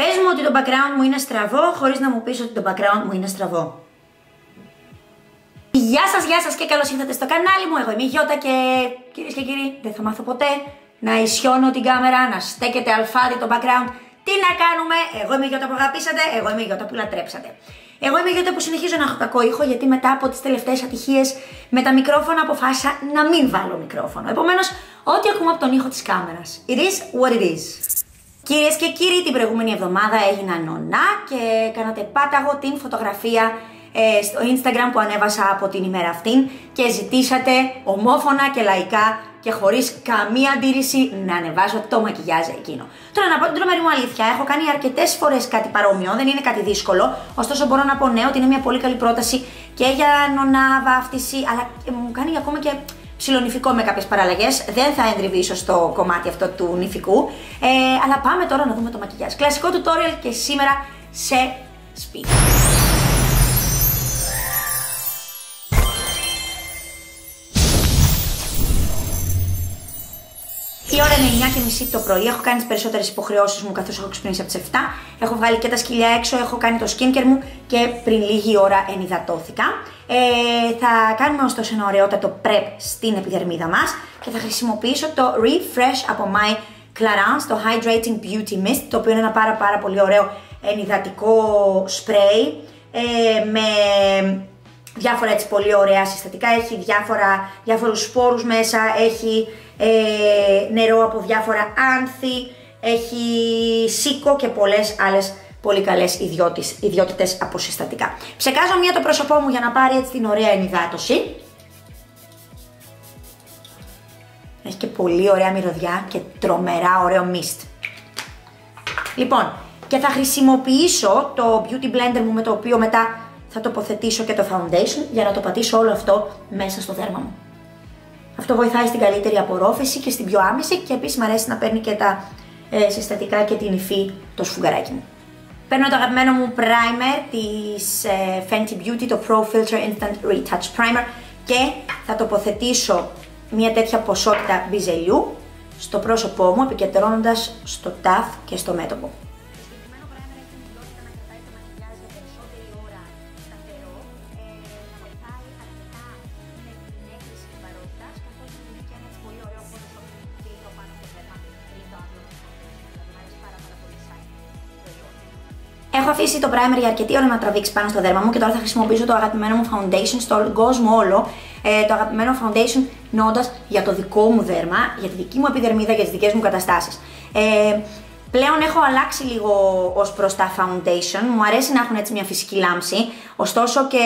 Πες μου ότι το background μου είναι στραβό χωρίς να μου πεις ότι το background μου είναι στραβό. Γεια σας, γεια σας και καλώς ήρθατε στο κανάλι μου. Εγώ είμαι η Γιώτα και κυρίες και κύριοι δεν θα μάθω ποτέ να ισιώνω την κάμερα, να στέκεται αλφάδι το background. Τι να κάνουμε, εγώ είμαι η Γιώτα που αγαπήσατε, εγώ είμαι η Γιώτα που λατρέψατε. Εγώ είμαι η Γιώτα που συνεχίζω να έχω κακό ήχο γιατί μετά από τις τελευταίες ατυχίες με τα μικρόφωνα αποφάσισα να μην βάλω μικρόφωνο. Επομένως, ό,τι ακούμε από τον ήχο της κάμερας. It is what it is. Κυρίες και κύριοι, την προηγούμενη εβδομάδα έγινα νονά και κάνατε πάταγο την φωτογραφία ε, στο Instagram που ανέβασα από την ημέρα αυτήν και ζητήσατε ομόφωνα και λαϊκά και χωρίς καμία αντίρρηση να ανεβάζω το μακιγιάζ εκείνο. Τώρα να πω την τρομερή μου αλήθεια, έχω κάνει αρκετές φορές κάτι παρόμοιο, δεν είναι κάτι δύσκολο, ωστόσο μπορώ να πω ναι ότι είναι μια πολύ καλή πρόταση και για νονά, βάφτιση, αλλά μου κάνει ακόμα και ψιλονυφικό με κάποιες παραλλαγές. Δεν θα εντριβήσω στο κομμάτι αυτό του νηφικού. Ε, αλλά πάμε τώρα να δούμε το μακιγιάζ. Κλασικό tutorial και σήμερα σε σπίτι. Η ώρα είναι 9.30 το πρωί. Έχω κάνει τις περισσότερες υποχρεώσεις μου καθώς έχω ξυπνήσει από τις 7. Έχω βγάλει και τα σκυλιά έξω, έχω κάνει το skincare μου και πριν λίγη ώρα ενυδατώθηκα. Ε, θα κάνουμε ωστόσο ένα ωραιότατο prep στην επιδερμίδα μας και θα χρησιμοποιήσω το Refresh από My Clarins, το Hydrating Beauty Mist, το οποίο είναι ένα πάρα πάρα πολύ ωραίο ενυδατικό spray ε, με διάφορα έτσι πολύ ωραία συστατικά, έχει διάφορα, διάφορους σπόρους μέσα, έχει ε, νερό από διάφορα άνθη, έχει σίκο και πολλές άλλες πολύ καλές ιδιότητες από συστατικά. Ψεκάζω μία το πρόσωπό μου για να πάρει έτσι την ωραία ενυδάτωση. Έχει και πολύ ωραία μυρωδιά και τρομερά ωραίο μίστ. Λοιπόν, και θα χρησιμοποιήσω το beauty blender μου με το οποίο μετά θα τοποθετήσω και το foundation για να το πατήσω όλο αυτό μέσα στο δέρμα μου. Αυτό βοηθάει στην καλύτερη απορρόφηση και στην πιο άμεση και επίσης μου αρέσει να παίρνει και τα ε, συστατικά και την υφή το σφουγγαράκι μου. Παίρνω το αγαπημένο μου primer της ε, Fenty Beauty, το Pro Filter Instant Retouch Primer και θα τοποθετήσω μια τέτοια ποσότητα μπιζελιού στο πρόσωπό μου επικεντρώνοντας στο ταφ και στο μέτωπο. Έχω αφήσει το primer για αρκετή ώρα να τραβήξει πάνω στο δέρμα μου και τώρα θα χρησιμοποιήσω το αγαπημένο μου foundation στον κόσμο όλο. Ε, το αγαπημένο foundation νόντα για το δικό μου δέρμα, για τη δική μου επιδερμίδα, για τις δικές μου καταστάσεις. Ε, Πλέον έχω αλλάξει λίγο ως προς τα foundation. Μου αρέσει να έχουν έτσι μια φυσική λάμψη. Ωστόσο και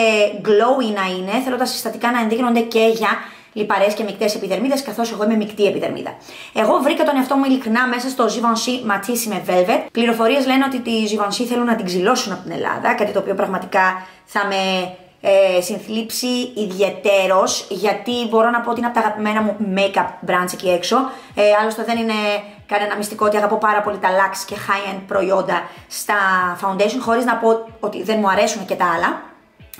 glowy να είναι, θέλω τα συστατικά να ενδείκνονται και για λιπαρές και μεικτές επιδερμίδες, καθώς εγώ είμαι μεικτή επιδερμίδα. Εγώ βρήκα τον εαυτό μου ειλικρινά μέσα στο Givenchy Matisse με Velvet. Πληροφορίες λένε ότι τη Givenchy θέλουν να την ξυλώσουν από την Ελλάδα, κάτι το οποίο πραγματικά θα με ε, συνθλίψει ιδιαιτέρως, γιατί μπορώ να πω ότι είναι από τα αγαπημένα μου make-up brands εκεί έξω. Ε, άλλωστε δεν είναι κανένα μυστικό ότι αγαπώ πάρα πολύ τα luxe και high-end προϊόντα στα foundation, χωρίς να πω ότι δεν μου αρέσουν και τα άλλα.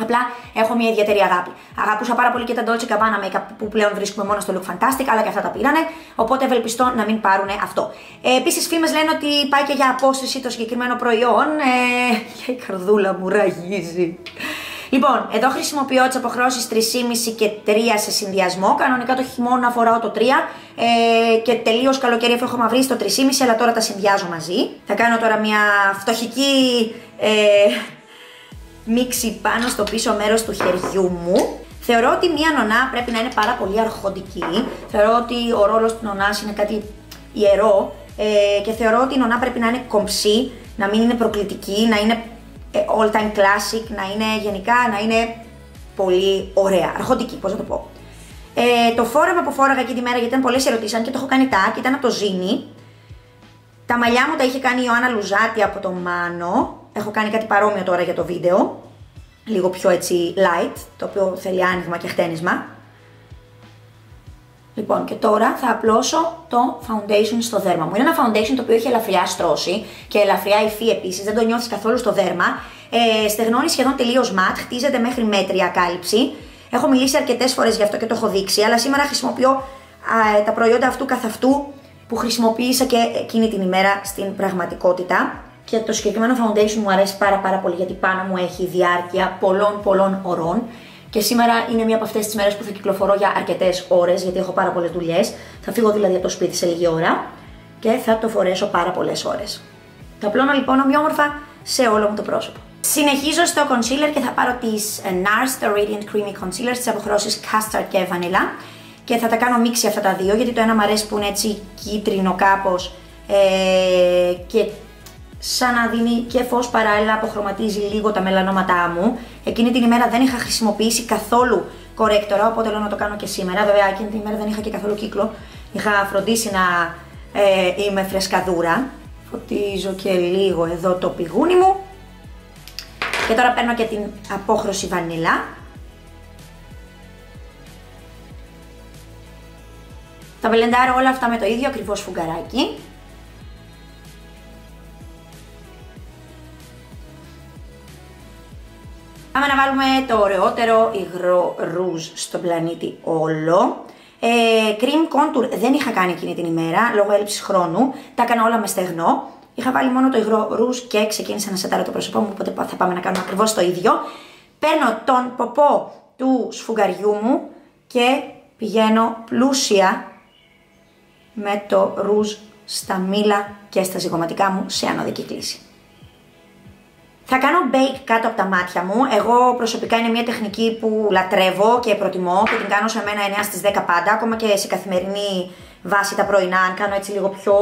Απλά έχω μια ιδιαίτερη αγάπη. Αγαπούσα πάρα πολύ και τα Dolce Gabbana Makeup που πλέον βρίσκουμε μόνο στο Look Fantastic, αλλά και αυτά τα πήρανε. Οπότε ευελπιστώ να μην πάρουν αυτό. Ε, Επίσης, φήμες λένε ότι πάει και για απόσταση το συγκεκριμένο προϊόν. Ε, και η καρδούλα μου ραγίζει. Λοιπόν, εδώ χρησιμοποιώ τις αποχρώσεις 3,5 και 3 σε συνδυασμό. Κανονικά το χειμώνα φοράω το 3 ε, και τελείως καλοκαίρι έχω μαυρίσει το 3,5, αλλά τώρα τα συνδυάζω μαζί. Θα κάνω τώρα μια φτωχική ε, μίξη πάνω στο πίσω μέρος του χεριού μου. Θεωρώ ότι μία νονά πρέπει να είναι πάρα πολύ αρχοντική. Θεωρώ ότι ο ρόλος του νονάς είναι κάτι ιερό ε, και θεωρώ ότι η νονά πρέπει να είναι κομψή, να μην είναι προκλητική, να είναι ε, all time classic, να είναι γενικά, να είναι πολύ ωραία, αρχοντική, πώς να το πω. Ε, το φόρεμα που φόραγα εκεί τη μέρα, γιατί ήταν πολλές ερωτήσεις, και το έχω κάνει τάκ, ήταν από το Ζήνι. Τα μαλλιά μου τα είχε κάνει η Ιωάννα Λουζάτη από το Μάνο. Έχω κάνει κάτι παρόμοιο τώρα για το βίντεο. Λίγο πιο έτσι light, το οποίο θέλει άνοιγμα και χτένισμα. Λοιπόν, και τώρα θα απλώσω το foundation στο δέρμα μου. Είναι ένα foundation το οποίο έχει ελαφριά στρώση και ελαφριά υφή επίσης, δεν το νιώθεις καθόλου στο δέρμα. Ε, στεγνώνει σχεδόν τελείως ματ, χτίζεται μέχρι μέτρια κάλυψη. Έχω μιλήσει αρκετές φορές γι' αυτό και το έχω δείξει, αλλά σήμερα χρησιμοποιώ α, τα προϊόντα αυτού καθ' αυτού που χρησιμοποίησα και εκείνη την ημέρα στην πραγματικότητα. Και το συγκεκριμένο foundation μου αρέσει πάρα πάρα πολύ γιατί πάνω μου έχει διάρκεια πολλών πολλών ωρών και σήμερα είναι μία από αυτές τις μέρες που θα κυκλοφορώ για αρκετές ώρες, γιατί έχω πάρα πολλές δουλειές. Θα φύγω δηλαδή από το σπίτι σε λίγη ώρα και θα το φορέσω πάρα πολλές ώρες. Θα απλώνω λοιπόν ομοιόμορφα σε όλο μου το πρόσωπο. Συνεχίζω στο concealer και θα πάρω τις NARS, το Radiant Creamy Concealer, στις αποχρώσεις Custard και Vanilla και θα τα κάνω μίξη αυτά τα δύο γιατί το ένα μου αρέσει που είναι έτσι κίτρινο κάπως ε, και σαν να δίνει και φως παράλληλα αποχρωματίζει λίγο τα μελανόματά μου. Εκείνη την ημέρα δεν είχα χρησιμοποιήσει καθόλου κορέκτορα, οπότε λέω να το κάνω και σήμερα. Βέβαια, εκείνη την ημέρα δεν είχα και καθόλου κύκλο. Είχα φροντίσει να ε, είμαι φρεσκαδούρα. Φωτίζω και λίγο εδώ το πηγούνι μου. Και τώρα παίρνω και την απόχρωση βανίλα. Θα μπλεντάρω όλα αυτά με το ίδιο ακριβώς φουγγαράκι. Πάμε να βάλουμε το ωραιότερο υγρό ρουζ στον πλανήτη όλο. Ε, cream contour δεν είχα κάνει εκείνη την ημέρα λόγω έλλειψης χρόνου. Τα έκανα όλα με στεγνό. Είχα βάλει μόνο το υγρό ρουζ και ξεκίνησα να σετάρω το πρόσωπό μου, οπότε θα πάμε να κάνουμε ακριβώς το ίδιο. Παίρνω τον ποπό του σφουγγαριού μου και πηγαίνω πλούσια με το ρούζ στα μήλα και στα ζυγωματικά μου σε ανοδική κλίση. Θα κάνω bake κάτω από τα μάτια μου. Εγώ προσωπικά είναι μια τεχνική που λατρεύω και προτιμώ και την κάνω σε μένα 9 στις 10 πάντα, ακόμα και σε καθημερινή βάση τα πρωινά, αν κάνω έτσι λίγο πιο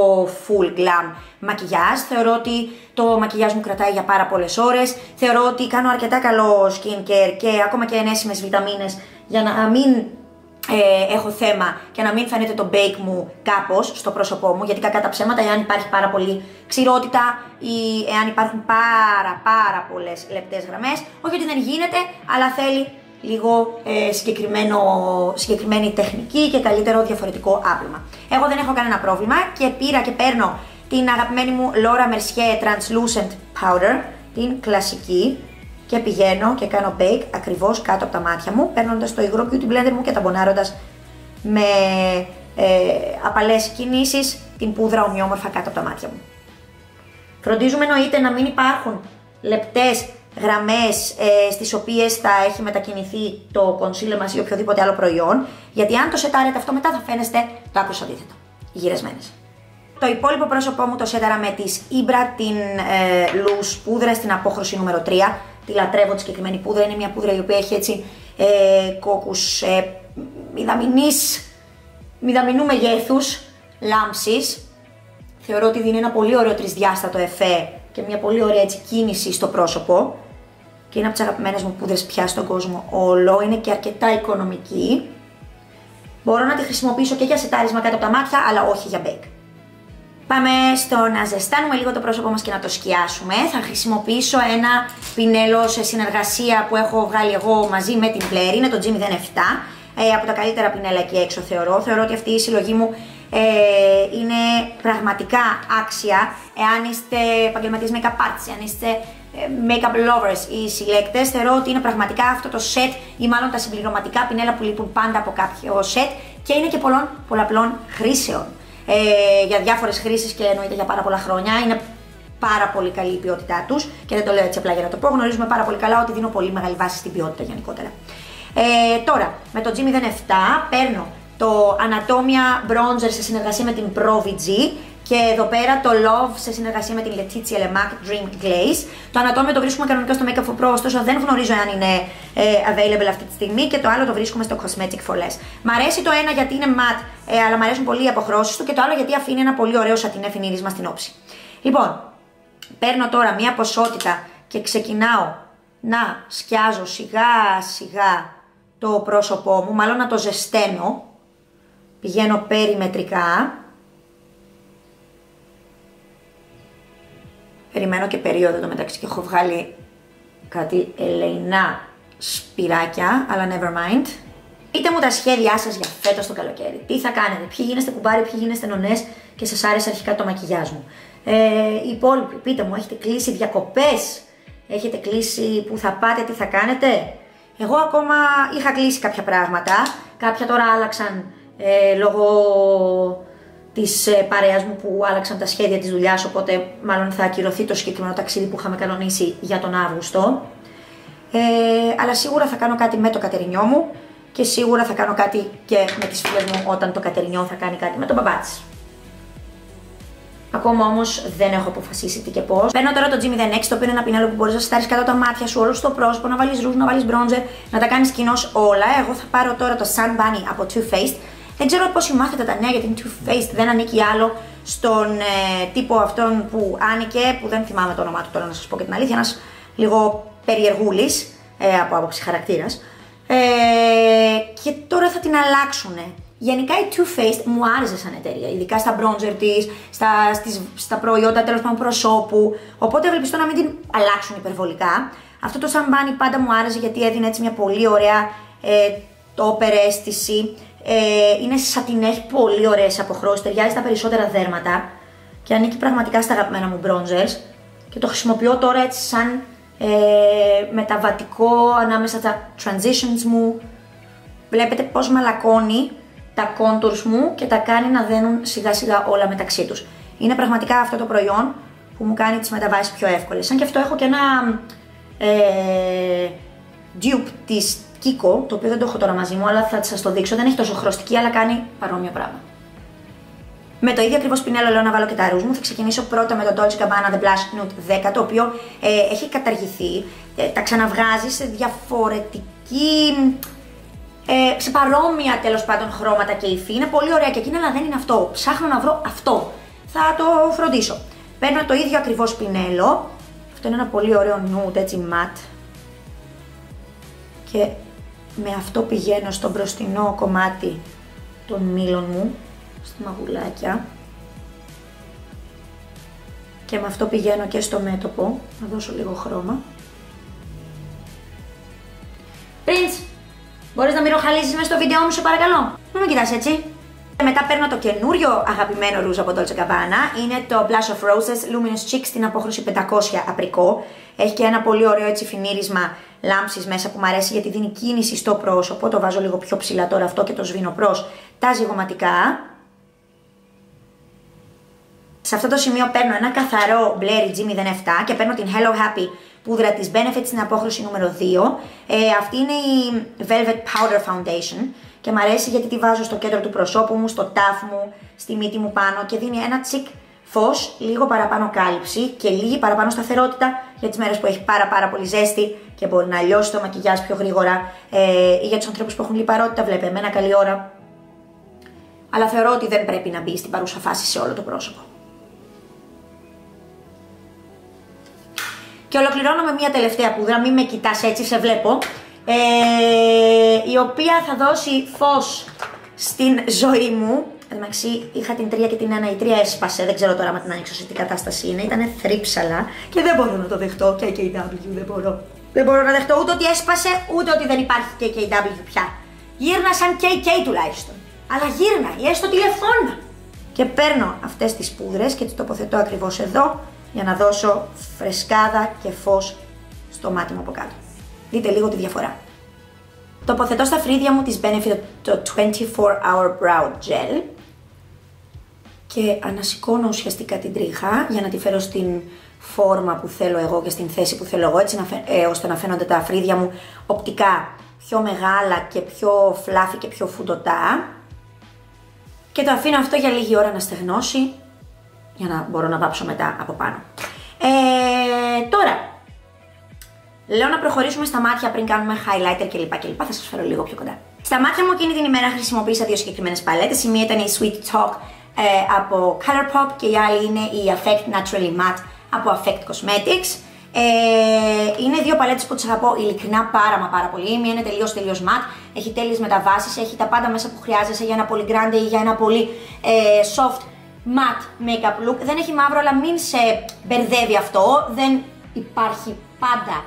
full glam μακιγιάζ. Θεωρώ ότι το μακιγιάζ μου κρατάει για πάρα πολλές ώρες. Θεωρώ ότι κάνω αρκετά καλό skincare και ακόμα και ενέσιμες βιταμίνες για να μην ε, έχω θέμα και να μην φαίνεται το bake μου κάπως στο πρόσωπό μου, γιατί κακά τα ψέματα, εάν υπάρχει πάρα πολύ ξηρότητα ή εάν υπάρχουν πάρα πάρα πολλές λεπτές γραμμές, όχι ότι δεν γίνεται, αλλά θέλει λίγο ε, συγκεκριμένο, συγκεκριμένη τεχνική και καλύτερο διαφορετικό άπλημα. Εγώ δεν έχω κανένα πρόβλημα και πήρα και παίρνω την αγαπημένη μου Laura Mercier Translucent Powder, την κλασική, και πηγαίνω και κάνω bake ακριβώς κάτω από τα μάτια μου, παίρνοντας το υγρό beauty blender μου και ταμπονάροντας με ε, απαλές κινήσεις την πούδρα ομοιόμορφα κάτω από τα μάτια μου. Φροντίζουμε εννοείται να μην υπάρχουν λεπτές γραμμές ε, στις οποίες θα έχει μετακινηθεί το concealer μας ή οποιοδήποτε άλλο προϊόν, γιατί αν το σετάρετε αυτό μετά θα φαίνεστε το άκρος αντίθετο, γυρεσμένες. Το υπόλοιπο πρόσωπό μου το σέταρα με της Ibra την ε, loose πούδρα στην απόχρωση νούμερο 3, τη λατρεύω τη συγκεκριμένη πούδρα. Είναι μια πούδρα η οποία έχει έτσι ε, κόκκους ε, μηδαμινής, μηδαμινού μεγέθους λάμψης. Θεωρώ ότι δίνει ένα πολύ ωραίο τρισδιάστατο εφέ και μια πολύ ωραία έτσι κίνηση στο πρόσωπο. Και είναι από τις αγαπημένες μου πούδρες πια στον κόσμο όλο. Είναι και αρκετά οικονομική. Μπορώ να τη χρησιμοποιήσω και για σετάρισμα κάτω από τα μάτια, αλλά όχι για μπέκ. Πάμε στο να ζεστάνουμε λίγο το πρόσωπό μας και να το σκιάσουμε. Θα χρησιμοποιήσω ένα πινέλο σε συνεργασία που έχω βγάλει εγώ μαζί με την Blair, είναι το G07. Ε, από τα καλύτερα πινέλα εκεί έξω θεωρώ. Θεωρώ ότι αυτή η συλλογή μου ε, είναι πραγματικά άξια εάν είστε επαγγελματίες make-up artists, αν είστε ε, make-up lovers ή συλλέκτες, θεωρώ ότι είναι πραγματικά αυτό το set ή μάλλον τα συμπληρωματικά πινέλα που λείπουν πάντα από κάποιο set και είναι και πολλών πολλαπλών χρήσεων ε, για διάφορες χρήσεις και εννοείται για πάρα πολλά χρόνια. Είναι πάρα πολύ καλή η ποιότητά τους και δεν το λέω έτσι απλά για να το πω. Γνωρίζουμε πάρα πολύ καλά ότι δίνω πολύ μεγάλη βάση στην ποιότητα γενικότερα. Ε, τώρα, με το G07 παίρνω το Anatomia Bronzer σε συνεργασία με την G και εδώ πέρα το Love σε συνεργασία με την Letizia Lemac Dream Glaze. Το Anatomia το βρίσκουμε κανονικά στο Makeup for Pro, ωστόσο δεν γνωρίζω αν είναι ε, available αυτή τη στιγμή και το άλλο το βρίσκουμε στο Cosmetic for Less. Μ' αρέσει το ένα γιατί είναι matte, ε, αλλά μ' αρέσουν πολύ οι αποχρώσεις του και το άλλο γιατί αφήνει ένα πολύ ωραίο σατινέ φινίρισμα στην όψη. Λοιπόν, παίρνω τώρα μία ποσότητα και ξεκινάω να σκιάζω σιγά σιγά το πρόσωπό μου, μάλλον να το ζεσταίνω. Πηγαίνω περιμετρικά Περιμένω και περίοδο το μεταξύ και έχω βγάλει κάτι ελεηνά σπυράκια, αλλά never mind. Πείτε μου τα σχέδιά σας για φέτος το καλοκαίρι. Τι θα κάνετε, ποιοι γίνεστε κουμπάρι, ποιοι γίνεστε νονές και σας άρεσε αρχικά το μακιγιάζ μου. Ε, οι υπόλοιποι, πείτε μου, έχετε κλείσει διακοπές, έχετε κλείσει που θα πάτε, τι θα κάνετε; Εγώ ακόμα είχα κλείσει κάποια πράγματα, κάποια τώρα άλλαξαν ε, λόγω της ε, παρέας μου που άλλαξαν τα σχέδια της δουλειάς. Οπότε, μάλλον θα ακυρωθεί το συγκεκριμένο ταξίδι που είχαμε κανονίσει για τον Αύγουστο. Ε, αλλά σίγουρα θα κάνω κάτι με το κατερινιό μου και σίγουρα θα κάνω κάτι και με τις φίλες μου όταν το κατερινιό θα κάνει κάτι με τον μπαμπά της. Ακόμα όμως δεν έχω αποφασίσει τι και πώς. Παίρνω τώρα το Jimmy 6, το οποίο είναι ένα πινέλο που μπορείς να στάρεις κάτω τα μάτια σου, όλο στο πρόσωπο, να βάλεις ρούζ, να βάλεις μπρόντζερ, να τα κάνεις κοινώς όλα. Εγώ θα πάρω τώρα το Sun Bunny από Too Faced. Δεν ξέρω πόσοι μάθετε τα νέα για την Too Faced, δεν ανήκει άλλο στον ε, τύπο αυτόν που άνοικε, που δεν θυμάμαι το όνομά του τώρα να σας πω και την αλήθεια, ένας λίγο περιεργούλης ε, από άποψη χαρακτήρας. Ε, και τώρα θα την αλλάξουν. Γενικά η Too Faced μου άρεσε σαν εταιρεία, ειδικά στα bronzer της, στα, στα προϊόντα τέλος πάντων προσώπου. Οπότε ευελπιστώ να μην την αλλάξουν υπερβολικά. Αυτό το σαμπάνι πάντα μου άρεσε γιατί έδινε έτσι μια πολύ ωραία ε, τόπερ αίσθηση. Ε, είναι σατινές, έχει πολύ ωραίες αποχρώσεις, ταιριάζει στα περισσότερα δέρματα και ανήκει πραγματικά στα αγαπημένα μου bronzers. Και το χρησιμοποιώ τώρα έτσι σαν ε, μεταβατικό ανάμεσα στα transitions μου. Βλέπετε πώς μαλακώνει τα contours μου και τα κάνει να δένουν σιγά σιγά όλα μεταξύ τους. Είναι πραγματικά αυτό το προϊόν που μου κάνει τις μεταβάσεις πιο εύκολες. Σαν και αυτό έχω και ένα ε, dupe της Kiko, το οποίο δεν το έχω τώρα μαζί μου, αλλά θα σας το δείξω. Δεν έχει τόσο χρωστική, αλλά κάνει παρόμοιο πράγμα. Με το ίδιο ακριβώς πινέλο λέω να βάλω και τα ρούζ μου. Θα ξεκινήσω πρώτα με το Dolce Gabbana The Blush Nude 10, το οποίο ε, έχει καταργηθεί. Ε, τα ξαναβγάζει σε διαφορετική ε, σε παρόμοια τέλος πάντων χρώματα και υφή. Είναι πολύ ωραία και εκείνα, αλλά δεν είναι αυτό. Ψάχνω να βρω αυτό. Θα το φροντίσω. Παίρνω το ίδιο ακριβώς πινέλο. Αυτό είναι ένα πολύ ωραίο nude, έτσι ματ. Και με αυτό πηγαίνω στο μπροστινό κομμάτι των μήλων μου, στη μαγουλάκια. Και με αυτό πηγαίνω και στο μέτωπο, να δώσω λίγο χρώμα. Prince, Μπορείς να μυροχαλίσει μέσα στο βίντεο μου, σε παρακαλώ; Μην με κοιτάς έτσι. Μετά παίρνω το καινούριο αγαπημένο ρούζ από Dolce Gabbana. Είναι το Blush of Roses Luminous Cheeks στην απόχρωση 500 απρικό. Έχει και ένα πολύ ωραίο έτσι φινίρισμα λάμψη μέσα που μου αρέσει γιατί δίνει κίνηση στο πρόσωπο. Το βάζω λίγο πιο ψηλά τώρα αυτό και το σβήνω προς τα ζυγοματικά. Σε αυτό το σημείο παίρνω ένα καθαρό Blair G07 και παίρνω την Hello Happy πούδρα της Benefit στην απόχρωση νούμερο 2. Ε, αυτή είναι η Velvet Powder Foundation και μου αρέσει γιατί τη βάζω στο κέντρο του προσώπου μου, στο τάφ μου, στη μύτη μου πάνω και δίνει ένα τσικ φως, λίγο παραπάνω κάλυψη και λίγη παραπάνω σταθερότητα για τις μέρες που έχει πάρα πάρα πολύ ζέστη και μπορεί να λιώσει το μακιγιάζ πιο γρήγορα ε, ή για τους ανθρώπους που έχουν λιπαρότητα, βλέπε εμένα καλή ώρα. Αλλά θεωρώ ότι δεν πρέπει να μπει στην παρούσα φάση σε όλο το πρόσωπο. Και ολοκληρώνω με μια τελευταία πούδρα, μην με κοιτάς έτσι, σε βλέπω. Ε, η οποία θα δώσει φως στην ζωή μου. Εντάξει, είχα την 3 και την 1, η 3 έσπασε, δεν ξέρω τώρα αν την ανοίξω σε τι κατάσταση είναι. Ήταν θρύψαλα και δεν μπορώ να το δεχτώ. KKW δεν μπορώ. Δεν μπορώ να δεχτώ ούτε ότι έσπασε, ούτε ότι δεν υπάρχει KKW πια. Γύρνα σαν KK τουλάχιστον. Αλλά γύρνα, ή έστω τηλεφώνα. Και παίρνω αυτές τις πούδρες και τις τοποθετώ ακριβώς εδώ για να δώσω φρεσκάδα και φως στο μάτι μου από κάτω. Δείτε λίγο τη διαφορά. Τοποθετώ στα φρύδια μου της Benefit το 24 Hour Brow Gel και ανασηκώνω ουσιαστικά την τρίχα για να τη φέρω στην φόρμα που θέλω εγώ και στην θέση που θέλω εγώ έτσι να ε, ώστε να φαίνονται τα φρύδια μου οπτικά πιο μεγάλα και πιο φλάφι και πιο φουντοτά και το αφήνω αυτό για λίγη ώρα να στεγνώσει για να μπορώ να βάψω μετά από πάνω. Ε, τώρα, λέω να προχωρήσουμε στα μάτια πριν κάνουμε highlighter κλπ. κλπ. Θα σας φέρω λίγο πιο κοντά. Στα μάτια μου εκείνη την ημέρα χρησιμοποίησα δύο συγκεκριμένες παλέτες. Η μία ήταν η Sweet Talk ε, από Colourpop και η άλλη είναι η Affect Naturally Matte από Affect Cosmetics. Ε, είναι δύο παλέτες που τις αγαπώ ειλικρινά πάρα μα πάρα πολύ. Η μία είναι τελείως τελείως ματ, έχει τέλειες μεταβάσεις, έχει τα πάντα μέσα που χρειάζεσαι για ένα πολύ grande ή για ένα πολύ ε, soft matte makeup look. Δεν έχει μαύρο, αλλά μην σε μπερδεύει αυτό. Δεν υπάρχει πάντα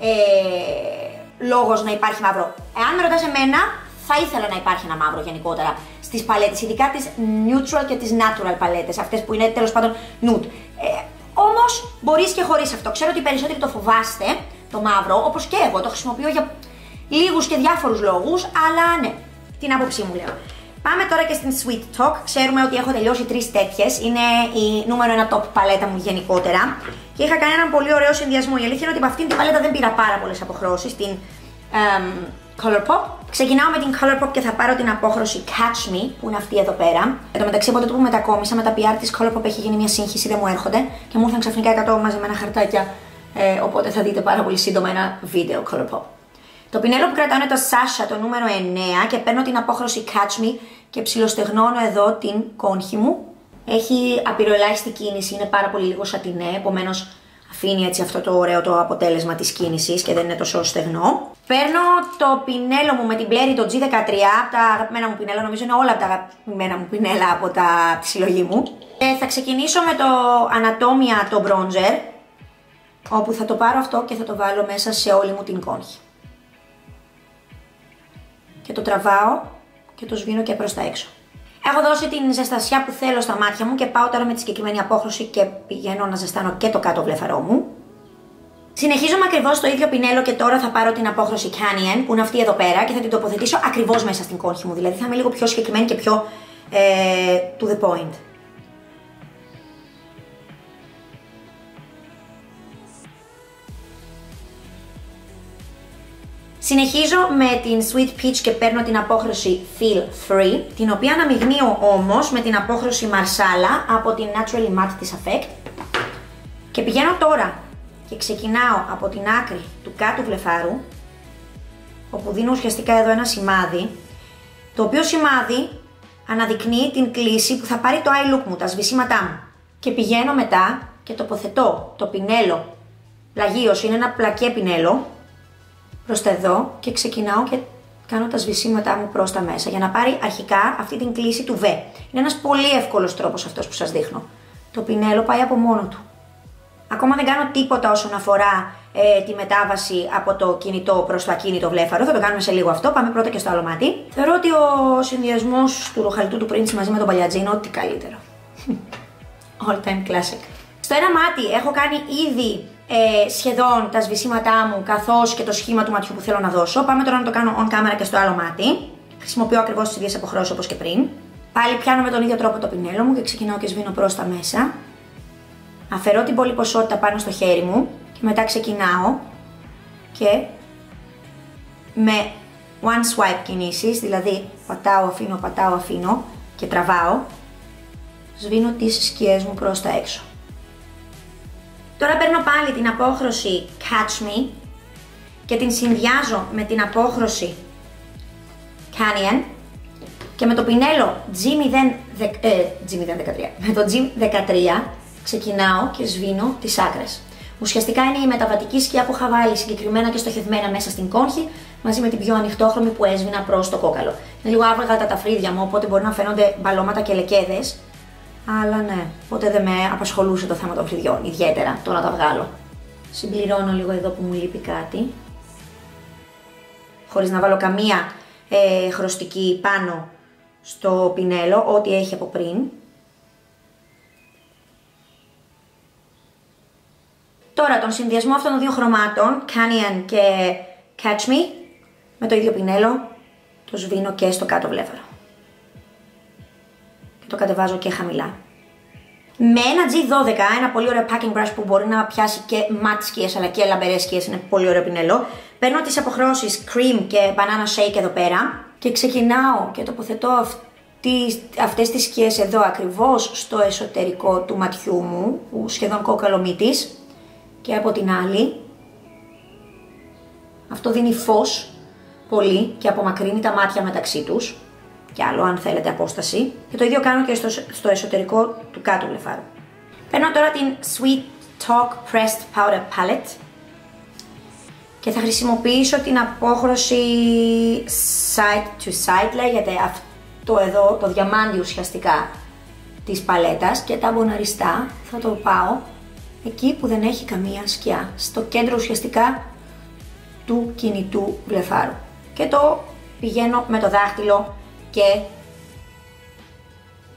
ε, λόγος να υπάρχει μαύρο. Εάν με ρωτάς εμένα, θα ήθελα να υπάρχει ένα μαύρο γενικότερα στις παλέτες, ειδικά τις neutral και τις natural παλέτες, αυτές που είναι τέλος πάντων nude. Ε, όμως μπορείς και χωρίς αυτό. Ξέρω ότι οι περισσότεροι το φοβάστε, το μαύρο, όπως και εγώ, το χρησιμοποιώ για λίγους και διάφορους λόγους, αλλά ναι, την άποψή μου λέω. Πάμε τώρα και στην Sweet Talk. Ξέρουμε ότι έχω τελειώσει τρεις τέτοιες. Είναι η νούμερο ένα top παλέτα μου γενικότερα. Και είχα κάνει έναν πολύ ωραίο συνδυασμό. Η αλήθεια είναι ότι από αυτήν την παλέτα δεν πήρα πάρα πολλές αποχρώσεις. Την um, Colourpop. Ξεκινάω με την Colourpop και θα πάρω την απόχρωση Catch Me, που είναι αυτή εδώ πέρα. Εν τω μεταξύ, από το που μετακόμισα με τα PR της Colourpop έχει γίνει μια σύγχυση, δεν μου έρχονται και μου ήρθαν ξαφνικά 100 μαζεμένα χαρτάκια. Ε, οπότε θα δείτε πάρα πολύ σύντομα ένα βίντεο Colourpop. Το πινέλο που κρατάω είναι το Sasha, το νούμερο 9 και παίρνω την απόχρωση Catch Me και ψιλοστεγνώνω εδώ την κόνχη μου. Έχει απειροελάχιστη κίνηση, είναι πάρα πολύ λίγο σατινέ, επομένως αφήνει έτσι αυτό το ωραίο το αποτέλεσμα της κίνησης και δεν είναι τόσο στεγνό. Παίρνω το πινέλο μου με την πλέρη το G13, από τα αγαπημένα μου πινέλα, νομίζω είναι όλα από τα αγαπημένα μου πινέλα από τα, τη συλλογή μου. Ε, θα ξεκινήσω με το Anatomia το bronzer, όπου θα το πάρω αυτό και θα το βάλω μέσα σε όλη μου την κόνχη και το τραβάω και το σβήνω και προς τα έξω. Έχω δώσει την ζεστασιά που θέλω στα μάτια μου και πάω τώρα με τη συγκεκριμένη απόχρωση και πηγαίνω να ζεστάνω και το κάτω βλεφαρό μου. Συνεχίζομαι ακριβώς το ίδιο πινέλο και τώρα θα πάρω την απόχρωση Canyon που είναι αυτή εδώ πέρα και θα την τοποθετήσω ακριβώς μέσα στην κόνχη μου. Δηλαδή θα είμαι λίγο πιο συγκεκριμένη και πιο ε, to the point. Συνεχίζω με την Sweet Peach και παίρνω την απόχρωση Feel Free, την οποία αναμειγνύω όμως με την απόχρωση Marsala από την Naturally Matte της Affect. Και πηγαίνω τώρα και ξεκινάω από την άκρη του κάτω βλεφάρου, όπου δίνω ουσιαστικά εδώ ένα σημάδι, το οποίο σημάδι αναδεικνύει την κλίση που θα πάρει το eye look μου, τα σβησίματά μου. Και πηγαίνω μετά και τοποθετώ το πινέλο πλαγίως, είναι ένα πλακέ πινέλο, προς τα εδώ και ξεκινάω και κάνω τα σβησίματά μου προς τα μέσα για να πάρει αρχικά αυτή την κλίση του V. Είναι ένας πολύ εύκολος τρόπος αυτός που σας δείχνω. Το πινέλο πάει από μόνο του. Ακόμα δεν κάνω τίποτα όσον αφορά ε, τη μετάβαση από το κινητό προς το ακίνητο βλέφαρο. Θα το κάνουμε σε λίγο αυτό. Πάμε πρώτα και στο άλλο μάτι. Θεωρώ ότι ο συνδυασμός του ροχαλιτού του Prince μαζί με τον παλιατζή είναι ό,τι καλύτερο. All time classic. Στο ένα μάτι έχω κάνει ήδη ε, σχεδόν τα σβησίματά μου καθώς και το σχήμα του ματιού που θέλω να δώσω. Πάμε τώρα να το κάνω on camera και στο άλλο μάτι. Χρησιμοποιώ ακριβώς τις ίδιες αποχρώσεις όπως και πριν. Πάλι πιάνω με τον ίδιο τρόπο το πινέλο μου και ξεκινάω και σβήνω προς τα μέσα. Αφαιρώ την πολλή ποσότητα πάνω στο χέρι μου και μετά ξεκινάω και με one swipe κινήσεις, δηλαδή πατάω, αφήνω, πατάω, αφήνω και τραβάω, σβήνω τις σκιές μου προς τα έξω. Τώρα παίρνω πάλι την απόχρωση Catch Me και την συνδυάζω με την απόχρωση Canyon και με το πινέλο G0, ε, G013, με το G13 ξεκινάω και σβήνω τις άκρες. Ουσιαστικά είναι η μεταβατική σκιά που είχα βάλει συγκεκριμένα και στοχευμένα μέσα στην κόνχη μαζί με την πιο ανοιχτόχρωμη που έσβηνα προς το κόκαλο. Είναι λίγο άβραγα τα ταφρίδια μου, οπότε μπορεί να φαίνονται μπαλώματα και λεκέδες, αλλά ναι, ποτέ δεν με απασχολούσε το θέμα των φλιδιών, ιδιαίτερα το να τα βγάλω. Συμπληρώνω λίγο εδώ που μου λείπει κάτι. Χωρίς να βάλω καμία ε, χρωστική πάνω στο πινέλο, ό,τι έχει από πριν. Τώρα τον συνδυασμό αυτών των δύο χρωμάτων, Canyon και Catch Me, με το ίδιο πινέλο, το σβήνω και στο κάτω βλέφαρο το κατεβάζω και χαμηλά. Με ένα G12, ένα πολύ ωραίο packing brush που μπορεί να πιάσει και matte σκιές αλλά και λαμπερές σκιές, είναι πολύ ωραίο πινελό. Παίρνω τις αποχρώσεις cream και banana shake εδώ πέρα και ξεκινάω και τοποθετώ αυτές, αυτές τις σκιές εδώ ακριβώς στο εσωτερικό του ματιού μου, που σχεδόν κόκαλο μύτης και από την άλλη. Αυτό δίνει φως πολύ και απομακρύνει τα μάτια μεταξύ τους κι άλλο αν θέλετε απόσταση. Και το ίδιο κάνω και στο, στο εσωτερικό του κάτω βλεφάρου. Παίρνω τώρα την Sweet Talk Pressed Powder Palette και θα χρησιμοποιήσω την απόχρωση side to side λέγεται αυτό εδώ το διαμάντι ουσιαστικά της παλέτας και τα μποναριστά θα το πάω εκεί που δεν έχει καμία σκιά στο κέντρο ουσιαστικά του κινητού βλεφάρου και το πηγαίνω με το δάχτυλο και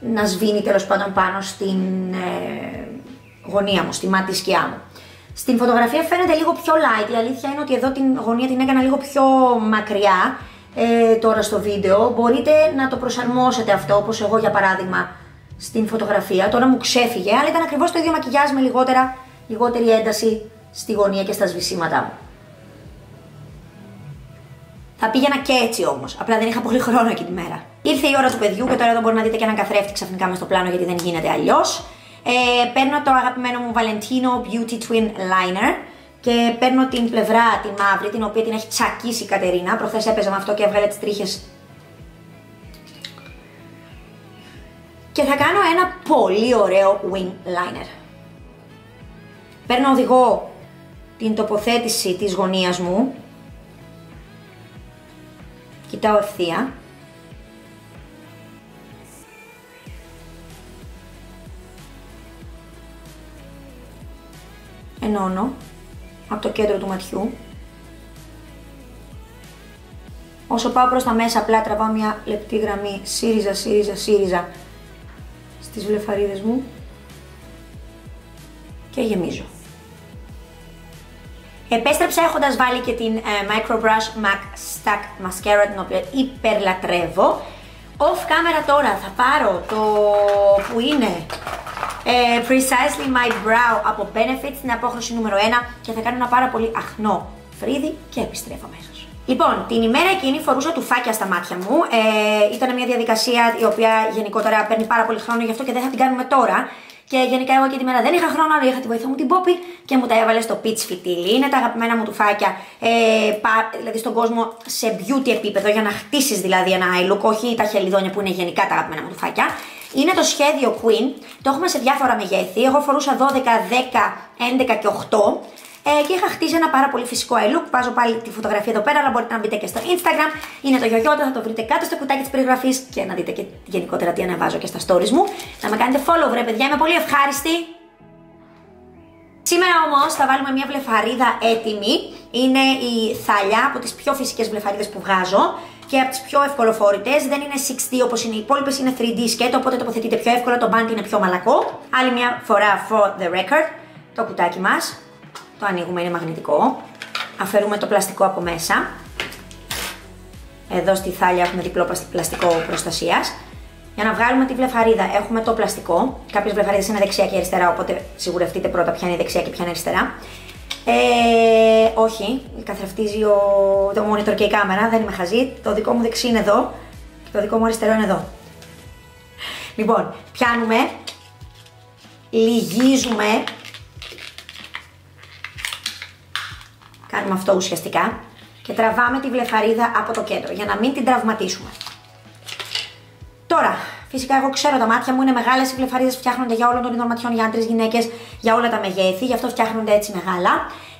να σβήνει τέλος πάντων πάνω στην ε, γωνία μου, στη μάτι σκιά μου. Στην φωτογραφία φαίνεται λίγο πιο light, η αλήθεια είναι ότι εδώ την γωνία την έκανα λίγο πιο μακριά ε, τώρα στο βίντεο, μπορείτε να το προσαρμόσετε αυτό, όπως εγώ για παράδειγμα στην φωτογραφία. Τώρα μου ξέφυγε, αλλά ήταν ακριβώς το ίδιο μακιγιάζ με λιγότερα, λιγότερη ένταση στη γωνία και στα σβησίματά μου. Θα πήγαινα και έτσι όμως. Απλά δεν είχα πολύ χρόνο εκεί τη μέρα. Ήρθε η ώρα του παιδιού και τώρα εδώ μπορεί να δείτε και έναν καθρέφτη ξαφνικά μες στο πλάνο γιατί δεν γίνεται αλλιώς. Ε, παίρνω το αγαπημένο μου Valentino Beauty Twin Liner και παίρνω την πλευρά τη μαύρη, την οποία την έχει τσακίσει η Κατερίνα. Προχθές έπαιζα με αυτό και έβγαλε τις τρίχες. Και θα κάνω ένα πολύ ωραίο wing liner. Παίρνω οδηγό την τοποθέτηση της γωνίας μου. Κοιτάω ευθεία. Ενώνω από το κέντρο του ματιού. Όσο πάω προς τα μέσα απλά τραβάω μια λεπτή γραμμή σύριζα, σύριζα, σύριζα στις βλεφαρίδες μου και γεμίζω. Επέστρεψα έχοντας βάλει και την ε, Micro Brush MAC Stack Mascara την οποία υπερλατρεύω. Off camera τώρα θα πάρω το που είναι ε, Precisely My Brow από Benefits, την απόχρωση νούμερο 1 και θα κάνω ένα πάρα πολύ αχνό φρύδι και επιστρέφω αμέσως. Λοιπόν, την ημέρα εκείνη φορούσα τουφάκια στα μάτια μου. Ε, ήταν μια διαδικασία η οποία γενικότερα παίρνει πάρα πολύ χρόνο, γι' αυτό και δεν θα την κάνουμε τώρα. Και γενικά εγώ και τη μέρα δεν είχα χρόνο, αλλά είχα τη βοηθό μου την Πόπη και μου τα έβαλε στο pitch φιτίλι. Είναι τα αγαπημένα μου τουφάκια, ε, πα, δηλαδή στον κόσμο σε beauty επίπεδο, για να χτίσεις δηλαδή ένα eye look, όχι τα χελιδόνια που είναι γενικά τα αγαπημένα μου τουφάκια. Είναι το σχέδιο Queen, το έχουμε σε διάφορα μεγέθη. Εγώ φορούσα 12, 10, 11 και 8. Ε, και είχα χτίσει ένα πάρα πολύ φυσικό eye look. Βάζω πάλι τη φωτογραφία εδώ πέρα, αλλά μπορείτε να μπείτε και στο Instagram. Είναι το γιογιώτα, θα το βρείτε κάτω στο κουτάκι της περιγραφής και να δείτε και γενικότερα τι ανεβάζω και στα stories μου. Να με κάνετε follow, βρε παιδιά, είμαι πολύ ευχάριστη. Σήμερα όμως θα βάλουμε μια βλεφαρίδα έτοιμη. Είναι η θαλιά από τις πιο φυσικές βλεφαρίδες που βγάζω και από τις πιο ευκολοφόρητες. Δεν είναι 6D όπως είναι οι υπόλοιπες, είναι 3D σκέτο, οπότε τοποθετείτε πιο εύκολα. Το band είναι πιο μαλακό. Άλλη μια φορά for the record, το κουτάκι μας. Το ανοίγουμε, είναι μαγνητικό. Αφαιρούμε το πλαστικό από μέσα. Εδώ στη θάλια έχουμε διπλό πλαστικό προστασίας. Για να βγάλουμε τη βλεφαρίδα έχουμε το πλαστικό. Κάποιες βλεφαρίδες είναι δεξιά και αριστερά, οπότε σιγουρευτείτε πρώτα ποια είναι δεξιά και ποια είναι αριστερά. Ε, όχι, καθρεφτίζει ο, το monitor και η κάμερα, δεν είμαι χαζή. Το δικό μου δεξί είναι εδώ και το δικό μου αριστερό είναι εδώ. Λοιπόν, πιάνουμε, λυγίζουμε, κάνουμε αυτό ουσιαστικά και τραβάμε τη βλεφαρίδα από το κέντρο για να μην την τραυματίσουμε. Τώρα, φυσικά εγώ ξέρω τα μάτια μου είναι μεγάλες, οι βλεφαρίδες φτιάχνονται για όλων των ειδών ματιών, για άντρες, γυναίκες, για όλα τα μεγέθη, γι' αυτό φτιάχνονται έτσι μεγάλα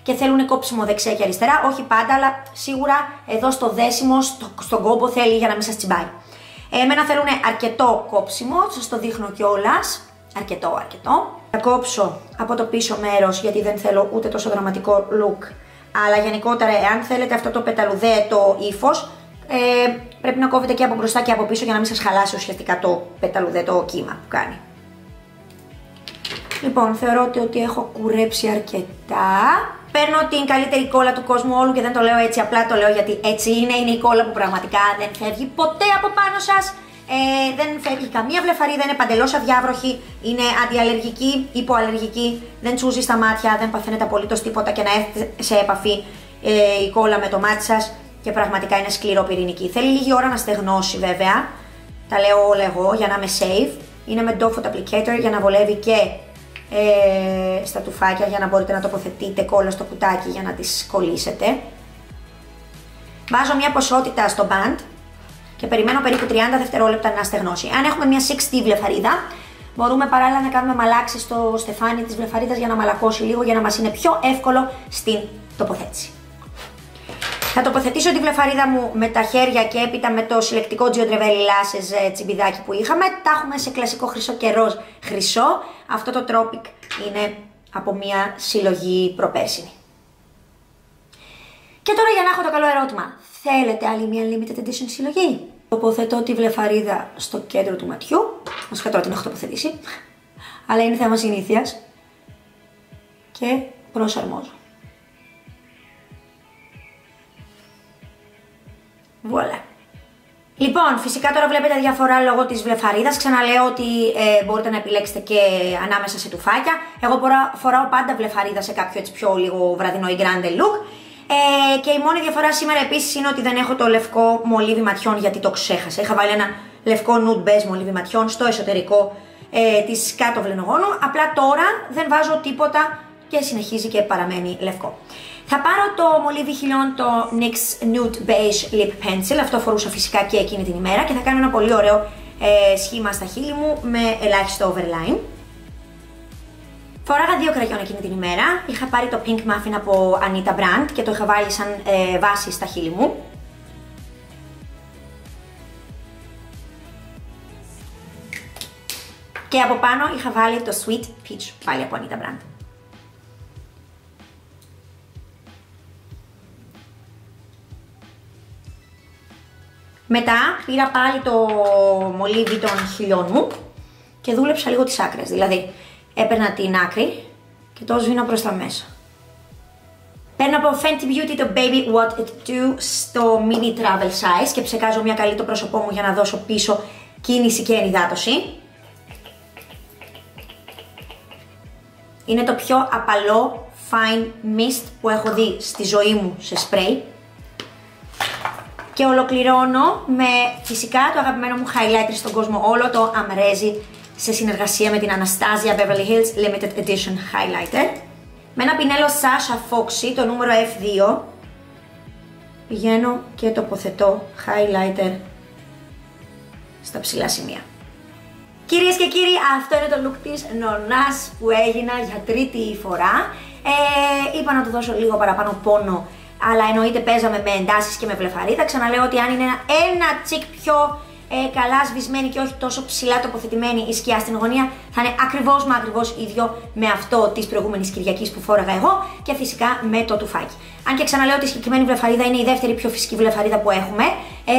και θέλουν κόψιμο δεξιά και αριστερά. Όχι πάντα, αλλά σίγουρα εδώ στο δέσιμο, στο, στον κόμπο θέλει για να μην σας τσιμπάει. Εμένα θέλουν αρκετό κόψιμο, σας το δείχνω κιόλας. Αρκετό, αρκετό. Θα κόψω από το πίσω μέρος γιατί δεν θέλω ούτε τόσο δραματικό look. Αλλά γενικότερα, εάν θέλετε αυτό το πεταλουδέτο ύφος, ε, πρέπει να κόβετε και από μπροστά και από πίσω για να μην σας χαλάσει ουσιαστικά το πεταλουδέτο κύμα που κάνει. Λοιπόν, θεωρώ ότι έχω κουρέψει αρκετά. Παίρνω την καλύτερη κόλλα του κόσμου όλου και δεν το λέω έτσι απλά, το λέω γιατί έτσι είναι. Είναι η κόλλα που πραγματικά δεν φεύγει ποτέ από πάνω σας. Ε, δεν φεύγει καμία βλεφαρίδα, είναι παντελώς αδιάβροχη, είναι αντιαλλεργική, υποαλλεργική, δεν τσούζει στα μάτια, δεν παθαίνετε απολύτως τίποτα και να έρθετε σε επαφή ε, η κόλλα με το μάτι σας και πραγματικά είναι σκληρό πυρηνική. Θέλει λίγη ώρα να στεγνώσει βέβαια, τα λέω όλα εγώ για να είμαι safe. Είναι με Doe Applicator για να βολεύει και ε, στα τουφάκια για να μπορείτε να τοποθετείτε κόλλα στο κουτάκι για να τις κολλήσετε. Βάζω μια ποσότητα στο band και περιμένω περίπου 30 δευτερόλεπτα να στεγνώσει. Αν έχουμε μια 6 βλεφαρίδα, μπορούμε παράλληλα να κάνουμε μαλάξη στο στεφάνι της βλεφαρίδας για να μαλακώσει λίγο για να μας είναι πιο εύκολο στην τοποθέτηση. Θα τοποθετήσω τη βλεφαρίδα μου με τα χέρια και έπειτα με το συλλεκτικό Giotrevelli Lashes ε, τσιμπιδάκι που είχαμε. Τα έχουμε σε κλασικό χρυσό και ροζ χρυσό. Αυτό το Tropic είναι από μια συλλογή προπέρσινη. Και τώρα για να έχω το καλό ερώτημα. Θέλετε άλλη μια limited edition συλλογή; Τοποθετώ τη βλεφαρίδα στο κέντρο του ματιού. Μας τώρα την έχω τοποθετήσει. Αλλά είναι θέμα συνήθειας. Και προσαρμόζω. Βουαλά. Λοιπόν, φυσικά τώρα βλέπετε διαφορά λόγω της βλεφαρίδας. Ξαναλέω ότι ε, μπορείτε να επιλέξετε και ανάμεσα σε τουφάκια. Εγώ φοράω πάντα βλεφαρίδα σε κάποιο έτσι πιο λίγο βραδινό ή grande look. Ε, και η μόνη διαφορά σήμερα επίσης είναι ότι δεν έχω το λευκό μολύβι ματιών γιατί το ξέχασα. Είχα βάλει ένα λευκό nude beige μολύβι ματιών στο εσωτερικό ε, της κάτω βλενογόνου. Απλά τώρα δεν βάζω τίποτα και συνεχίζει και παραμένει λευκό. Θα πάρω το μολύβι χιλιών, το NYX Nude Beige Lip Pencil, αυτό φορούσα φυσικά και εκείνη την ημέρα και θα κάνω ένα πολύ ωραίο ε, σχήμα στα χείλη μου με ελάχιστο overline. Φοράγα δύο κραγιόν εκείνη την ημέρα. Είχα πάρει το Pink Muffin από Anita Brand και το είχα βάλει σαν ε, βάση στα χείλη μου. Και από πάνω είχα βάλει το Sweet Peach πάλι από Anita Brand. Μετά πήρα πάλι το μολύβι των χιλιών μου και δούλεψα λίγο τις άκρες. Δηλαδή έπαιρνα την άκρη και το σβήνω προς τα μέσα. Παίρνω από Fenty Beauty το Baby What It Do στο mini travel size και ψεκάζω μια καλή το πρόσωπό μου για να δώσω πίσω κίνηση και ενυδάτωση. Είναι το πιο απαλό fine mist που έχω δει στη ζωή μου σε spray. Και ολοκληρώνω με φυσικά το αγαπημένο μου highlighter στον κόσμο όλο, το Amrezi σε συνεργασία με την Anastasia Beverly Hills Limited Edition Highlighter. Με ένα πινέλο Sasha Foxy, το νούμερο F2, πηγαίνω και τοποθετώ highlighter στα ψηλά σημεία. Κυρίες και κύριοι, αυτό είναι το look της νονάς που έγινα για τρίτη φορά. Ε, είπα να του δώσω λίγο παραπάνω πόνο αλλά εννοείται παίζαμε με εντάσεις και με βλεφαρίδα. Ξαναλέω ότι αν είναι ένα, ένα τσικ πιο ε, καλά σβησμένη και όχι τόσο ψηλά τοποθετημένη η σκιά στην γωνία, θα είναι ακριβώς μα ακριβώς ίδιο με αυτό της προηγούμενης Κυριακής που φόραγα εγώ και φυσικά με το τουφάκι. Αν και ξαναλέω ότι η συγκεκριμένη βλεφαρίδα είναι η δεύτερη πιο φυσική βλεφαρίδα που έχουμε. Ε,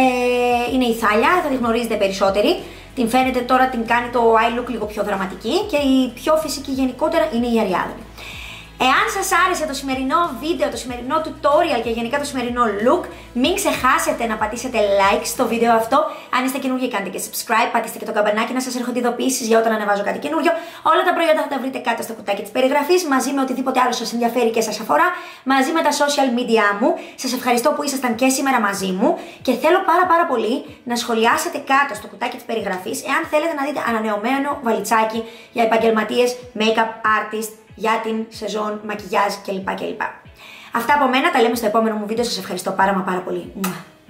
είναι η θάλια, θα τη γνωρίζετε περισσότεροι. Την φαίνεται τώρα, την κάνει το eye look λίγο πιο δραματική και η πιο φυσική γενικότερα είναι η Αριάδνη. Εάν σας άρεσε το σημερινό βίντεο, το σημερινό tutorial και γενικά το σημερινό look, μην ξεχάσετε να πατήσετε like στο βίντεο αυτό. Αν είστε καινούργιοι κάντε και subscribe, πατήστε και το καμπανάκι να σας έρχονται ειδοποιήσεις για όταν ανεβάζω κάτι καινούριο. Όλα τα προϊόντα θα τα βρείτε κάτω στο κουτάκι της περιγραφής, μαζί με οτιδήποτε άλλο σας ενδιαφέρει και σας αφορά, μαζί με τα social media μου. Σας ευχαριστώ που ήσασταν και σήμερα μαζί μου και θέλω πάρα πάρα πολύ να σχολιάσετε κάτω στο κουτάκι της περιγραφής εάν θέλετε να δείτε ανανεωμένο βαλιτσάκι για επαγγελματίες, make-up artist, για την σεζόν μακιγιάζ κλπ. κλπ. Αυτά από μένα, τα λέμε στο επόμενο μου βίντεο. Σας ευχαριστώ πάρα μα πάρα πολύ.